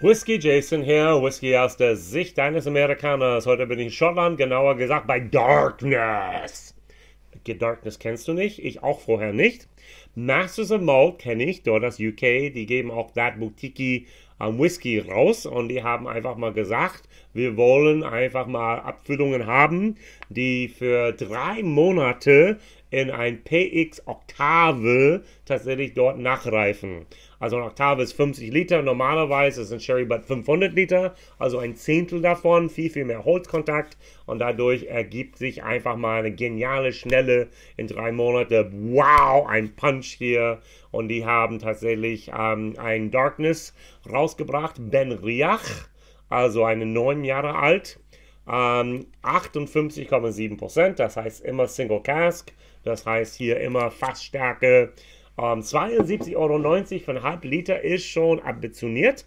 Whisky Jason hier, Whisky aus der Sicht eines Amerikaners. Heute bin ich in Schottland, genauer gesagt bei Darkness. Darkness kennst du nicht, ich auch vorher nicht. Masters of Malt kenne ich, dort das UK, die geben auch That Boutique um, Whisky raus. Und die haben einfach mal gesagt, wir wollen einfach mal Abfüllungen haben, die für drei Monate in ein PX Oktave tatsächlich dort nachreifen. Also eine Oktave ist 50 Liter, normalerweise ist ein Sherry Butt 500 Liter, also ein Zehntel davon, viel, viel mehr Holzkontakt. Und dadurch ergibt sich einfach mal eine geniale, schnelle, in drei Monate, wow, ein Punch hier und die haben tatsächlich ähm, ein Darkness rausgebracht, Ben Riach, also eine neun Jahre alt, ähm, 58,7%, das heißt immer Single Cask, das heißt hier immer Fassstärke ähm, 72,90 Euro für ein halb Liter ist schon ambitioniert.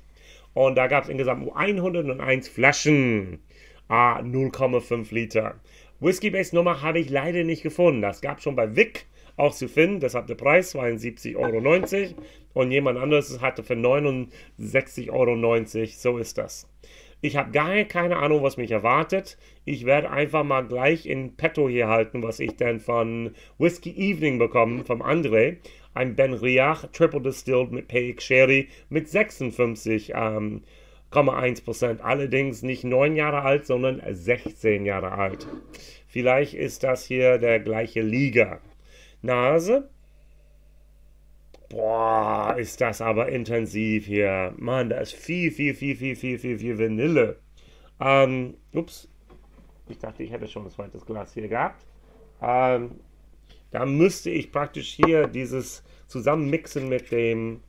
Und da gab es insgesamt 101 Flaschen. Ah, 0,5 Liter. Whisky-Base Nummer habe ich leider nicht gefunden. Das gab es schon bei Vic auch zu finden. Deshalb der Preis 72,90 Euro. Und jemand anderes hatte für 69,90 Euro. So ist das. Ich habe gar keine Ahnung, was mich erwartet. Ich werde einfach mal gleich in petto hier halten, was ich dann von Whisky Evening bekomme, vom André ein Ben Riach Triple Distilled mit PX Sherry mit 56,1%. Ähm, Allerdings nicht 9 Jahre alt, sondern 16 Jahre alt. Vielleicht ist das hier der gleiche Liga. Nase. Boah, ist das aber intensiv hier. Mann, da ist viel, viel, viel, viel, viel, viel, viel Vanille. Ähm, ups. Ich dachte, ich hätte schon ein zweites Glas hier gehabt. Ähm, da müsste ich praktisch hier dieses zusammenmixen mit dem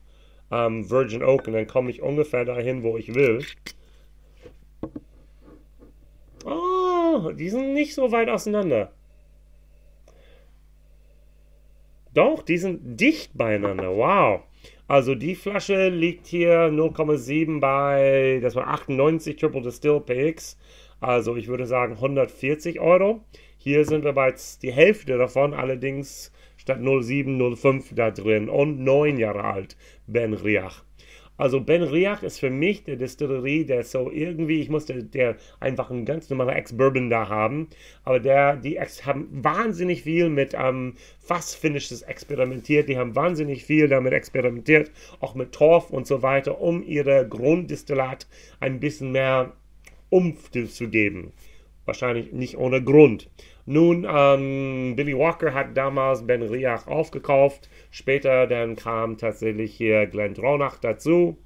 ähm, Virgin Oak und dann komme ich ungefähr dahin, wo ich will. Oh, die sind nicht so weit auseinander. Doch, die sind dicht beieinander. Wow. Also die Flasche liegt hier 0,7 bei, das war 98 Triple Distill PX. Also ich würde sagen 140 Euro. Hier sind wir bei die Hälfte davon, allerdings statt 07, 05 da drin und neun Jahre alt, Ben Riach. Also Ben Riach ist für mich der Distillerie, der so irgendwie, ich musste der einfach ein ganz normaler Ex-Bourbon da haben, aber der, die Ex haben wahnsinnig viel mit ähm, Fassfinishes experimentiert, die haben wahnsinnig viel damit experimentiert, auch mit Torf und so weiter, um ihre Grunddistillat ein bisschen mehr Umf zu geben. Wahrscheinlich nicht ohne Grund. Nun, ähm, Billy Walker hat damals Ben Riach aufgekauft. Später dann kam tatsächlich hier Glenn Dronach dazu.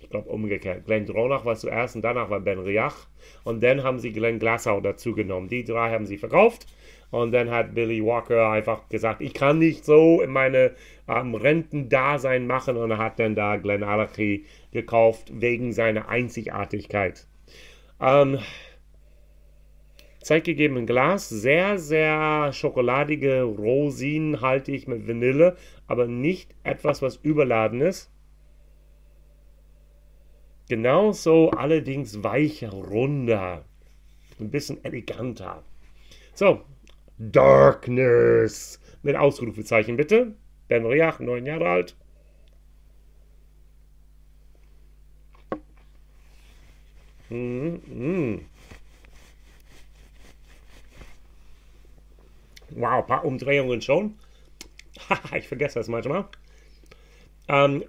Ich glaube umgekehrt. Glenn Dronach war zuerst und danach war Ben Riach. Und dann haben sie Glenn Glassau dazu genommen. Die drei haben sie verkauft. Und dann hat Billy Walker einfach gesagt, ich kann nicht so in meine ähm, Rentendasein machen. Und er hat dann da Glenn Alachi gekauft wegen seiner Einzigartigkeit. Ähm, zeitgegeben Glas. Sehr, sehr schokoladige Rosinen halte ich mit Vanille, aber nicht etwas, was überladen ist. Genauso allerdings weicher, runder. Ein bisschen eleganter. So, Darkness. Mit Ausrufezeichen bitte. Ben Riach, neun Jahre alt. Mm -hmm. Wow, paar Umdrehungen schon. ich vergesse das manchmal. Ähm,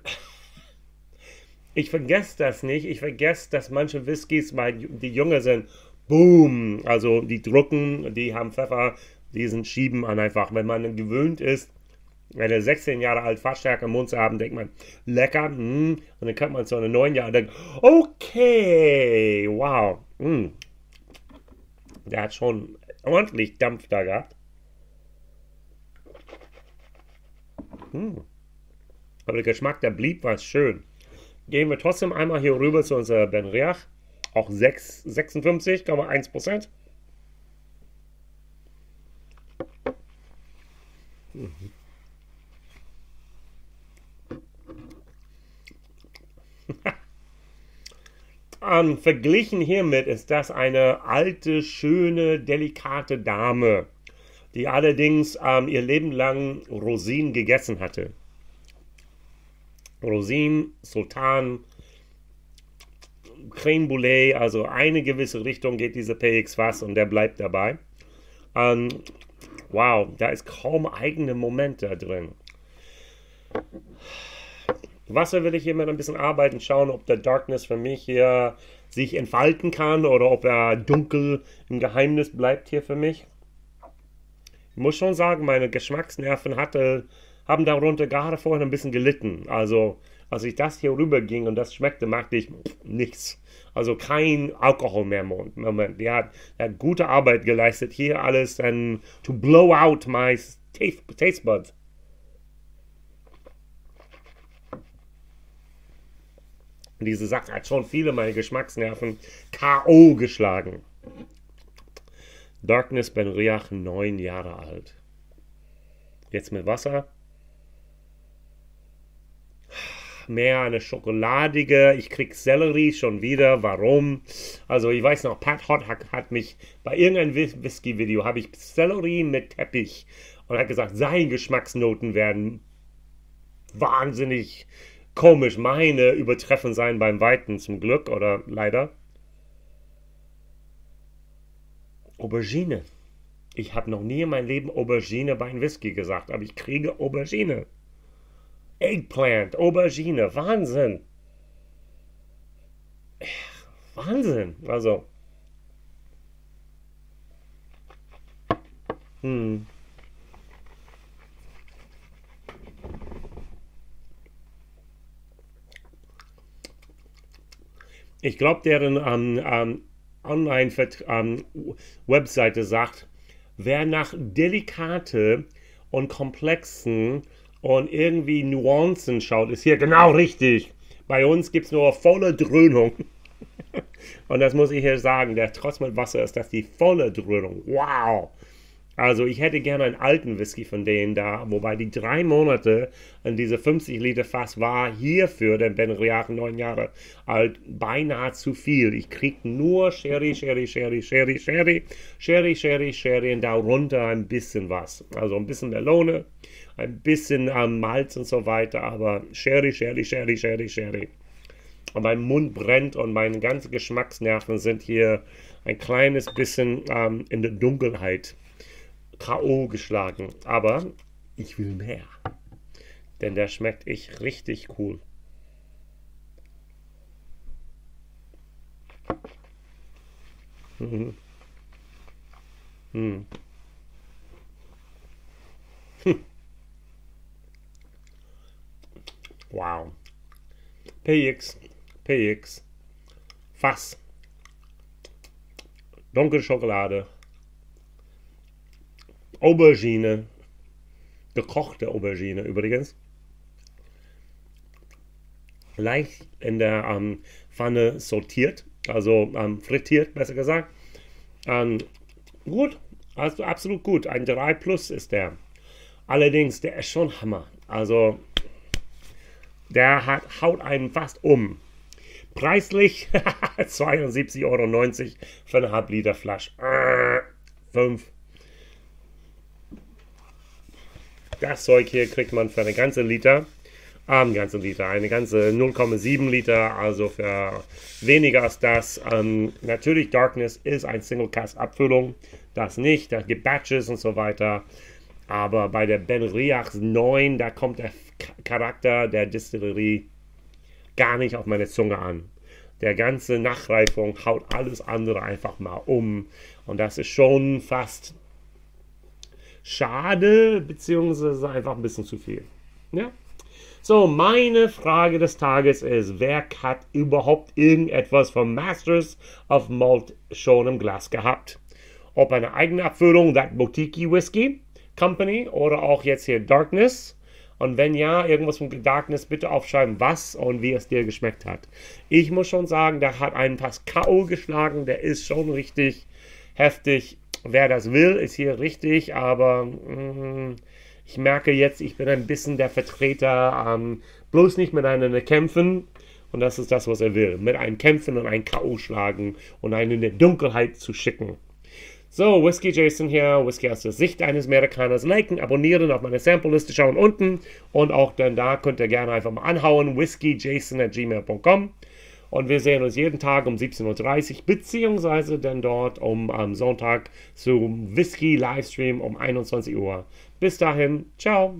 ich vergesse das nicht. Ich vergesse, dass manche Whiskys, weil die jünger sind, boom, also die drucken, die haben Pfeffer, die sind schieben an einfach. Wenn man gewöhnt ist, wenn er 16 Jahre alt Fassstärke im Mund zu haben, denkt man, lecker, mm, und dann kommt man zu einer 9 Jahre und denkt, okay, wow, mm. der hat schon ordentlich Dampf da gehabt. Hm. Aber der Geschmack, der blieb was schön. Gehen wir trotzdem einmal hier rüber zu unserer Ben Riach. Auch 56,1%. Mhm. Ähm, verglichen hiermit ist das eine alte, schöne, delikate Dame die allerdings ähm, ihr Leben lang Rosinen gegessen hatte. Rosinen, Sultan, Creme Boulet, also eine gewisse Richtung geht diese PX Fass und der bleibt dabei. Ähm, wow, da ist kaum eigene Momente drin. Wasser will ich hier mal ein bisschen arbeiten, schauen, ob der Darkness für mich hier sich entfalten kann oder ob er dunkel im Geheimnis bleibt hier für mich. Ich muss schon sagen, meine Geschmacksnerven hatte, haben darunter gerade vorhin ein bisschen gelitten. Also, als ich das hier rüber ging und das schmeckte, machte ich nichts. Also kein Alkohol mehr im Moment. Der hat, der hat gute Arbeit geleistet. Hier alles and to blow out my taste buds. Diese Sache hat schon viele meiner Geschmacksnerven K.O. geschlagen. Darkness Ben Riach, neun Jahre alt. Jetzt mit Wasser. Mehr eine schokoladige. Ich krieg Sellerie schon wieder. Warum? Also ich weiß noch, Pat Hot hat, mich bei irgendeinem Whisky-Video habe ich Sellerie mit Teppich und hat gesagt, seine Geschmacksnoten werden wahnsinnig komisch. Meine übertreffen sein beim Weiten zum Glück oder leider. Aubergine. Ich habe noch nie in meinem Leben Aubergine bei einem Whisky gesagt, aber ich kriege Aubergine. Eggplant, Aubergine, Wahnsinn. Wahnsinn. Also. Hm. Ich glaube, deren ähm, ähm, Online-Webseite sagt, wer nach delikate und komplexen und irgendwie Nuancen schaut, ist hier genau richtig. Bei uns gibt es nur volle Dröhnung. und das muss ich hier sagen, der trotz mit Wasser ist das die volle Dröhnung. Wow! Also ich hätte gerne einen alten Whisky von denen da, wobei die drei Monate an diese 50 Liter Fass war hierfür, denn Ben Riach neun Jahre alt, beinahe zu viel. Ich krieg nur Sherry, Sherry, Sherry, Sherry, Sherry, Sherry, Sherry, Sherry und darunter ein bisschen was. Also ein bisschen Melone, ein bisschen ähm, Malz und so weiter, aber Sherry, Sherry, Sherry, Sherry, Sherry. Und mein Mund brennt und meine ganzen Geschmacksnerven sind hier ein kleines bisschen ähm, in der Dunkelheit. K.O. geschlagen. Aber ich will mehr. Denn der schmeckt echt richtig cool. Mhm. Mhm. Hm. Wow. PX, PX, Fass, dunkle Schokolade, Aubergine. Gekochte Aubergine übrigens. Leicht in der ähm, Pfanne sortiert, also ähm, frittiert, besser gesagt. Ähm, gut, also absolut gut. Ein 3 Plus ist der. Allerdings, der ist schon Hammer. Also, der hat, haut einen fast um. Preislich 72,90 Euro für eine halb Liter Flasche. Äh, 5 Das Zeug hier kriegt man für eine ganze Liter. Ähm, ganze Liter, eine ganze 0,7 Liter, also für weniger als das. Ähm, natürlich, Darkness ist ein Single-Cast-Abfüllung, das nicht, da gibt Batches und so weiter. Aber bei der Ben Riachs 9, da kommt der Charakter der Distillerie gar nicht auf meine Zunge an. Der ganze Nachreifung haut alles andere einfach mal um. Und das ist schon fast schade, beziehungsweise einfach ein bisschen zu viel. Ja? So, meine Frage des Tages ist, wer hat überhaupt irgendetwas vom Masters of Malt schon im Glas gehabt? Ob eine eigene Abfüllung, That Boutique Whiskey Company oder auch jetzt hier Darkness? Und wenn ja, irgendwas von Darkness, bitte aufschreiben, was und wie es dir geschmeckt hat. Ich muss schon sagen, der hat einen Pass K.O. geschlagen, der ist schon richtig heftig wer das will, ist hier richtig, aber mh, mm, ich merke jetzt, ich bin ein bisschen der Vertreter, ähm, bloß nicht mit einem kämpfen. Und das ist das, was er will. Mit einem kämpfen und einem K.O. schlagen und einen in der Dunkelheit zu schicken. So, Whiskey Jason hier, Whisky aus der Sicht eines Amerikaners. Liken, abonnieren, auf meine Sample-Liste schauen unten. Und auch dann da könnt ihr gerne einfach mal anhauen, whiskyjason at gmail.com. Und wir sehen uns jeden Tag um 17.30 Uhr, beziehungsweise dann dort um am Sonntag zum Whisky-Livestream um 21 Uhr. Bis dahin, ciao.